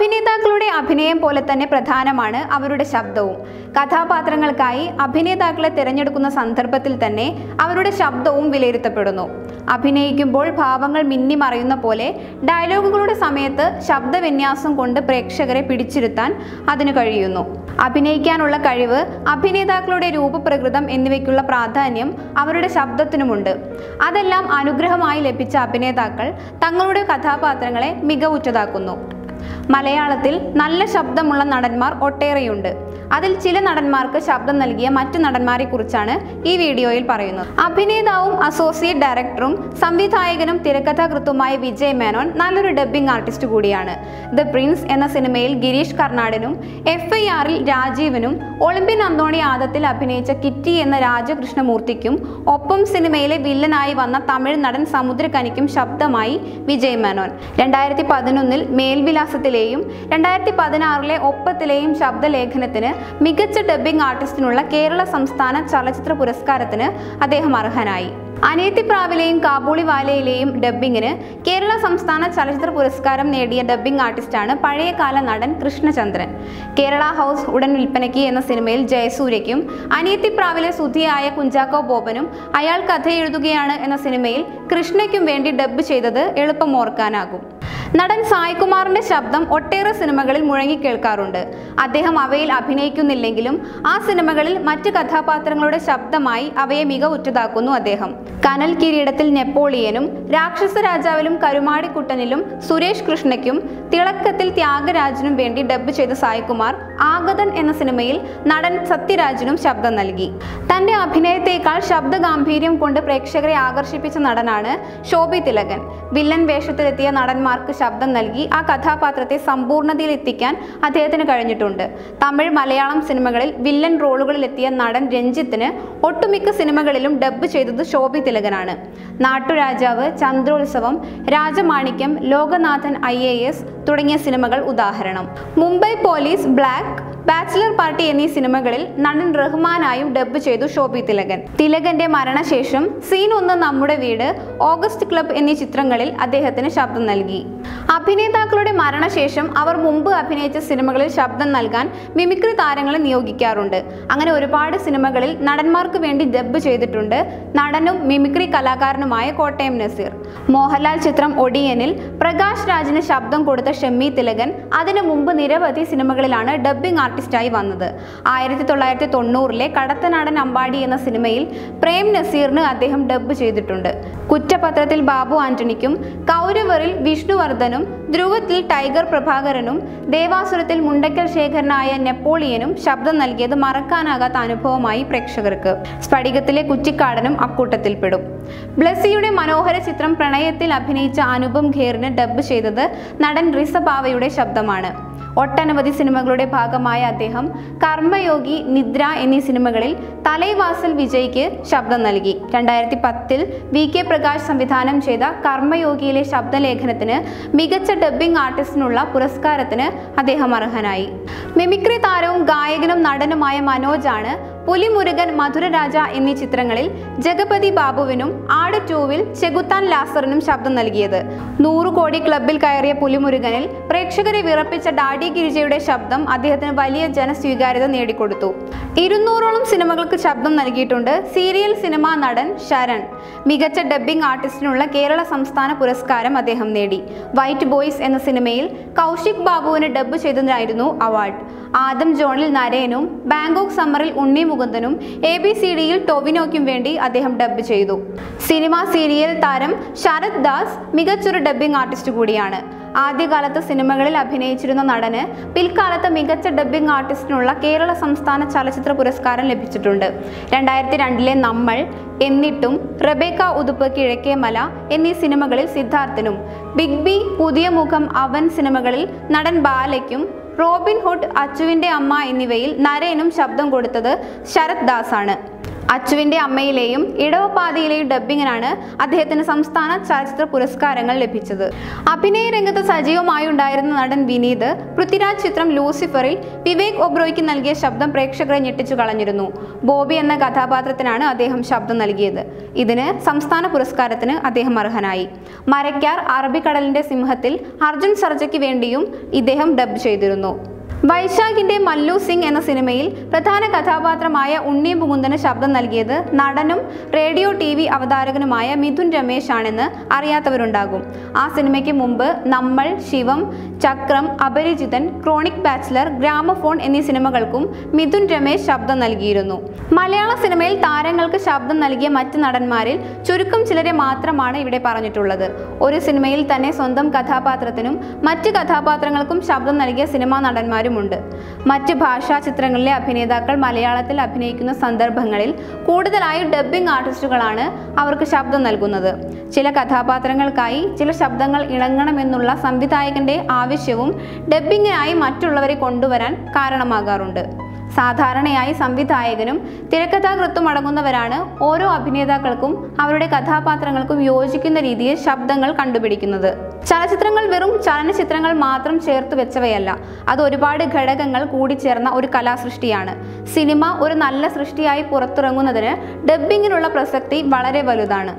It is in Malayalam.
അഭിനേതാക്കളുടെ അഭിനയം പോലെ തന്നെ പ്രധാനമാണ് അവരുടെ ശബ്ദവും. കഥാപാത്രങ്ങൾക്കായി അഭിനേതാക്കളെ തിരഞ്ഞെടുക്കുന്ന സന്ദർഭത്തിൽ തന്നെ അവരുടെ ശബ്ദവും വിലയിരുത്തപ്പെടുന്നു. അഭിനയിക്കുമ്പോൾ ഭാവങ്ങൾ മിന്നിമറയുന്ന പോലെ ഡയലോഗുകളുടെ സമയത്ത് ശബ്ദവിന്യാസം കൊണ്ട് പ്രേക്ഷകരെ പിടിച്ചിരുത്താൻ അതിന് കഴിയുന്നു. അഭിനയിക്കാനുള്ള കഴിവ് അഭിനേതാക്കളുടെ രൂപപ്രകൃതം എന്നിവയ്ക്കുള്ള പ്രാധാന്യം അവരുടെ ശബ്ദത്തിനുമുണ്ട്. അതെല്ലാം അനുഗ്രഹമായി ലഭിച്ച അഭിനേതാക്കൾ തങ്ങളുടെ കഥാപാത്രങ്ങളെ മികവുറ്റതാക്കുന്നു. മലയാളത്തിൽ നല്ല ശബ്ദമുള്ള നടന്മാർ ഒട്ടേറെയുണ്ട്. അതിൽ ചില നടന്മാർക്ക് ശബ്ദം നൽകിയ മറ്റു നടന്മാരെ കുറിച്ചാണ് ഈ വീഡിയോയിൽ പറയുന്നത്. അഭിനേതാവും അസോസിയേറ്റ് ഡയറക്ടറും സംവിധായകനും തിരക്കഥാകൃത്തുമായ വിജയ് മേനോൻ നല്ലൊരു ഡബ്ബിംഗ് ആർട്ടിസ്റ്റ് കൂടിയാണ്. ദ പ്രിൻസ് എന്ന സിനിമയിൽ ഗിരീഷ് കർണാടനും എഫ് ഐ ആറിൽ രാജീവനും ഒളിമ്പ്യൻ അന്തോണി ആദത്തിൽ അഭിനയിച്ച കിറ്റി എന്ന രാജകൃഷ്ണമൂർത്തിക്കും ഒപ്പം സിനിമയിലെ വില്ലനായി വന്ന തമിഴ് നടൻ സമുദ്രകനിക്കും ശബ്ദമായി വിജയ് മേനോൻ. രണ്ടായിരത്തി പതിനൊന്നിൽ മേൽവിലാസത്തിലെയും രണ്ടായിരത്തി പതിനാറിലെ ഒപ്പത്തിലെയും ശബ്ദലേഖനത്തിന് മികച്ച ഡബ്ബിംഗ് ആർട്ടിസ്റ്റിനുള്ള കേരള സംസ്ഥാന ചലച്ചിത്ര പുരസ്കാരത്തിന് അദ്ദേഹം അർഹനായി. അനിയത്തി പ്രാവിലെയും കാബൂളി വാലയിലെയും ഡബ്ബിങ്ങിന് കേരള സംസ്ഥാന ചലച്ചിത്ര പുരസ്കാരം നേടിയ ഡബ്ബിംഗ് ആർട്ടിസ്റ്റാണ് പഴയകാല നടൻ കൃഷ്ണചന്ദ്രൻ. കേരള ഹൗസ് ഉടൻ വിൽപ്പനയ്ക്ക് എന്ന സിനിമയിൽ ജയസൂര്യയ്ക്കും അനിയത്തി പ്രാവിലെ സുധിയായ കുഞ്ചാക്കോ ബോബനും അയാൾ കഥ എഴുതുകയാണ് എന്ന സിനിമയിൽ കൃഷ്ണയ്ക്കും വേണ്ടി ഡബ്ബ് ചെയ്തത് എളുപ്പം ഓർക്കാനാകും. നടൻ സായ്കുമാറിന്റെ ശബ്ദം ഒട്ടേറെ സിനിമകളിൽ മുഴങ്ങി കേൾക്കാറുണ്ട്. അദ്ദേഹം അവയിൽ അഭിനയിക്കുന്നില്ലെങ്കിലും ആ സിനിമകളിൽ മറ്റ് കഥാപാത്രങ്ങളുടെ ശബ്ദമായി അവയെ മികവുറ്റതാക്കുന്നു അദ്ദേഹം. കനൽ കിരീടത്തിൽ നെപ്പോളിയനും രാക്ഷസ രാജാവിലും കരുമാടിക്കുട്ടനിലും സുരേഷ് കൃഷ്ണയ്ക്കും തിളക്കത്തിൽ ത്യാഗരാജനും വേണ്ടി ഡബ്ബ് ചെയ്ത സായ്കുമാർ ആഗതൻ എന്ന സിനിമയിൽ നടൻ സത്യരാജനും ശബ്ദം നൽകി. തന്റെ അഭിനയത്തെക്കാൾ ശബ്ദ ഗാംഭീര്യം കൊണ്ട് പ്രേക്ഷകരെ ആകർഷിപ്പിച്ച നടനാണ് ശോഭി തിലകൻ. വില്ലൻ വേഷത്തിലെത്തിയ നടന്മാർക്ക് ശബ്ദം നൽകി ആ കഥാപാത്രത്തെ സമ്പൂർണതയിൽ എത്തിക്കാൻ അദ്ദേഹത്തിന് കഴിഞ്ഞിട്ടുണ്ട്. തമിഴ് മലയാളം സിനിമകളിൽ വില്ലൻ റോളുകളിലെത്തിയ നടൻ രഞ്ജിത്തിന് ഒട്ടുമിക്ക സിനിമകളിലും ഡബ്ബ് ചെയ്തത് ശോഭി തിലകനാണ്. നാട്ടുരാജാവ് ചന്ദ്രോത്സവം രാജമാണിക്യം ലോകനാഥൻ ഐ തുടങ്ങിയ സിനിമകൾ ഉദാഹരണം. Mumbai police black bachelor party എന്നീ സിനിമകളിൽ നടൻ റഹ്മാനായും ഡബ്ബ് ചെയ്തു ശോഭി തിലകൻ. തിലകന്റെ മരണശേഷം സീൻ ഒന്ന് നമ്മുടെ വീട് ഓഗസ്റ്റ് ക്ലബ് എന്നീ ചിത്രങ്ങളിൽ അദ്ദേഹത്തിന് ശബ്ദം നൽകി. അഭിനേതാക്കളുടെ മരണശേഷം അവർ മുമ്പ് അഭിനയിച്ച സിനിമകളിൽ ശബ്ദം നൽകാൻ മിമിക്രി താരങ്ങളെ നിയോഗിക്കാറുണ്ട്. അങ്ങനെ ഒരുപാട് സിനിമകളിൽ നടന്മാർക്ക് വേണ്ടി ഡബ്ബ് ചെയ്തിട്ടുണ്ട് നടനും മിമിക്രി കലാകാരനുമായ കോട്ടയം നസീർ. മോഹൻലാൽ ചിത്രം ഒടിയനിൽ പ്രകാശ് രാജിന് ശബ്ദം കൊടുത്ത ഷെമ്മി തിലകൻ അതിനു മുമ്പ് നിരവധി സിനിമകളിലാണ് ഡബ്ബിംഗ് ആർട്ടിസ്റ്റായി വന്നത്. ആയിരത്തി തൊള്ളായിരത്തി തൊണ്ണൂറിലെ കടത്തനാടൻ അമ്പാടി എന്ന സിനിമയിൽ പ്രേം നസീറിന് അദ്ദേഹം ഡബ്ബ് ചെയ്തിട്ടുണ്ട്. കുറ്റപത്രത്തിൽ ബാബു ആന്റണിക്കും കൗരവറിൽ വിഷ്ണുവർദ്ധനും ധ്രുവത്തിൽ ടൈഗർ പ്രഭാകരനും ദേവാസുരത്തിൽ മുണ്ടക്കൽ ശേഖരനായ നെപ്പോളിയനും ശബ്ദം നൽകിയത് മറക്കാനാകാത്ത അനുഭവമായി പ്രേക്ഷകർക്ക്. സ്ഫടികത്തിലെ കുറ്റിക്കാടനും അക്കൂട്ടത്തിൽപ്പെടും. ബ്ലസ്സിയുടെ മനോഹര ചിത്രം പ്രണയത്തിൽ അഭിനയിച്ച അനുപം ഖേറിന് ഡബ്ബ് ചെയ്തത് നടൻ റിസബാവയുടെ ശബ്ദമാണ്. ഒട്ടനവധി സിനിമകളുടെ ഭാഗമായ അദ്ദേഹം കർമ്മയോഗി നിദ്ര എന്നീ സിനിമകളിൽ തലൈവാസൽ വിജയ്ക്ക് ശബ്ദം നൽകി. രണ്ടായിരത്തി പത്തിൽ വി കെ പ്രകാശ് സംവിധാനം ചെയ്ത കർമ്മയോഗിയിലെ ശബ്ദലേഖനത്തിന് മികച്ച ഡബ്ബിംഗ് ആർട്ടിസ്റ്റിനുള്ള പുരസ്കാരത്തിന് അദ്ദേഹം അർഹനായി. മിമിക്രി താരവും ഗായകനും നടനുമായ മനോജാണ് പുലിമുരുകൻ മധുരരാജ എന്നീ ചിത്രങ്ങളിൽ ജഗപതി ബാബുവിനും ആട് ടൂവിൽ ചെകുത്താൻ ലാസറിനും ശബ്ദം നൽകിയത്. നൂറു കോടി ക്ലബിൽ കയറിയ പുലിമുരുകനിൽ പ്രേക്ഷകരെ വിറപ്പിച്ച ഡാഡി ഗിരിജയുടെ ശബ്ദം അദ്ദേഹത്തിന് വലിയ ജനസ്വീകാര്യത നേടിക്കൊടുത്തു. ഇരുന്നൂറോളം സിനിമകൾക്ക് ശബ്ദം നൽകിയിട്ടുണ്ട് സീരിയൽ സിനിമാ നടൻ ശരൺ. മികച്ച ഡബ്ബിംഗ് ആർട്ടിസ്റ്റിനുള്ള കേരള സംസ്ഥാന പുരസ്കാരം അദ്ദേഹം നേടി. വൈറ്റ് ബോയ്സ് എന്ന സിനിമയിൽ കൗശിക് ബാബുവിന് ഡബ്ബ് ചെയ്തതിനായിരുന്നു അവാർഡ്. ആദം ജോണിൽ നരേനും ബാങ്കോക്ക് സമ്മറിൽ ഉണ്ണി മുകുന്ദനും എ ബി സി ഡിയിൽ ടൊവിനോയ്ക്കും വേണ്ടി അദ്ദേഹം ഡബ്ബ് ചെയ്തു. സിനിമ സീരിയൽ താരം ശരത് ദാസ് മികച്ചൊരു ഡബ്ബിംഗ് ആർട്ടിസ്റ്റ് കൂടിയാണ്. ആദ്യകാലത്ത് സിനിമകളിൽ അഭിനയിച്ചിരുന്ന നടന് പിൽക്കാലത്ത് മികച്ച ഡബ്ബിംഗ് ആർട്ടിസ്റ്റിനുള്ള കേരള സംസ്ഥാന ചലച്ചിത്ര പുരസ്കാരം ലഭിച്ചിട്ടുണ്ട്. രണ്ടായിരത്തി രണ്ടിലെ നമ്മൾ എന്നിട്ടും റബേക്ക ഉതുപ്പ് കിഴക്കേ മല എന്നീ സിനിമകളിൽ സിദ്ധാർത്ഥനും ബിഗ് ബി പുതിയ മുഖം അവൻ സിനിമകളിൽ നടൻ ബാലയ്ക്കും റോബിൻ ഹുഡ് അച്ചുവിന്റെ അമ്മ എന്നിവയിൽ നരേനും ശബ്ദം കൊടുത്തത് ശരത് ദാസാണ്. അച്ചുവിന്റെ അമ്മയിലെയും ഇടവപ്പാതിയിലെയും ഡബ്ബിങ്ങിനാണ് അദ്ദേഹത്തിന് സംസ്ഥാന ചലച്ചിത്ര പുരസ്കാരങ്ങൾ ലഭിച്ചത്. അഭിനയ രംഗത്ത് സജീവമായി ഉണ്ടായിരുന്ന നടൻ വിനീത് പൃഥ്വിരാജ് ചിത്രം ലൂസിഫറിൽ വിവേക് ഒബ്രോയ്ക്ക് നൽകിയ ശബ്ദം പ്രേക്ഷകരെ ഞെട്ടിച്ചു കളഞ്ഞിരുന്നു. ബോബി എന്ന കഥാപാത്രത്തിനാണ് അദ്ദേഹം ശബ്ദം നൽകിയത്. ഇതിന് സംസ്ഥാന പുരസ്കാരത്തിന് അദ്ദേഹം അർഹനായി. മരക്കാർ അറബിക്കടലിന്റെ സിംഹത്തിൽ അർജുൻ സർജയ്ക്ക് വേണ്ടിയും ഇദ്ദേഹം ഡബ് ചെയ്തിരുന്നു. വൈശാഖിന്റെ മല്ലു സിംഗ് എന്ന സിനിമയിൽ പ്രധാന കഥാപാത്രമായ ഉണ്ണി മുകുന്ദന് ശബ്ദം നൽകിയത് നടനും റേഡിയോ ടി വി അവതാരകനുമായ മിഥുൻ രമേശ് ആണെന്ന് അറിയാത്തവരുണ്ടാകും. ആ സിനിമയ്ക്ക് മുമ്പ് നമ്മൾ ശിവം ചക്രം അപരിചിതൻ ക്രോണിക് ബാച്ചിലർ ഗ്രാമഫോൺ എന്നീ സിനിമകൾക്കും മിഥുൻ രമേശ് ശബ്ദം നൽകിയിരുന്നു. മലയാള സിനിമയിൽ താരങ്ങൾക്ക് ശബ്ദം നൽകിയ മറ്റ് നടന്മാരിൽ ചുരുക്കം ചിലരെ മാത്രമാണ് ഇവിടെ പറഞ്ഞിട്ടുള്ളത്. ഒരു സിനിമയിൽ തന്നെ സ്വന്തം കഥാപാത്രത്തിനും മറ്റ് കഥാപാത്രങ്ങൾക്കും ശബ്ദം നൽകിയ സിനിമാ നടന്മാരുമുണ്ട് മറ്റ് ഭാഷാ ചിത്രങ്ങളിലെ അഭിനേതാക്കൾ മലയാളത്തിൽ അഭിനയിക്കുന്ന സന്ദർഭങ്ങളിൽ കൂടുതലായി ഡബ്ബിംഗ് ആർട്ടിസ്റ്റുകളാണ് അവർക്ക് ശബ്ദം നൽകുന്നത്. ചില കഥാപാത്രങ്ങൾക്കായി ചില ശബ്ദങ്ങൾ ഇണങ്ങണമെന്നുള്ള സംവിധായകന്റെ ആവശ്യവും ഡബ്ബിങ്ങിനായി മറ്റുള്ളവരെ കൊണ്ടുവരാൻ കാരണമാകാറുണ്ട്. സാധാരണയായി സംവിധായകനും തിരക്കഥാകൃത്തും അടങ്ങുന്നവരാണ് ഓരോ അഭിനേതാക്കൾക്കും അവരുടെ കഥാപാത്രങ്ങൾക്കും യോജിക്കുന്ന രീതിയിൽ ശബ്ദങ്ങൾ കണ്ടുപിടിക്കുന്നത്. ചലച്ചിത്രങ്ങൾ വെറും ചലനചിത്രങ്ങൾ മാത്രം ചേർത്ത് വെച്ചവയല്ല അത് ഒരുപാട് ഘടകങ്ങൾ കൂടിച്ചേർന്ന ഒരു കലാസൃഷ്ടിയാണ്. സിനിമ ഒരു നല്ല സൃഷ്ടിയായി പുറത്തിറങ്ങുന്നതിന് ഡബ്ബിങ്ങിനുള്ള പ്രസക്തി വളരെ വലുതാണ്.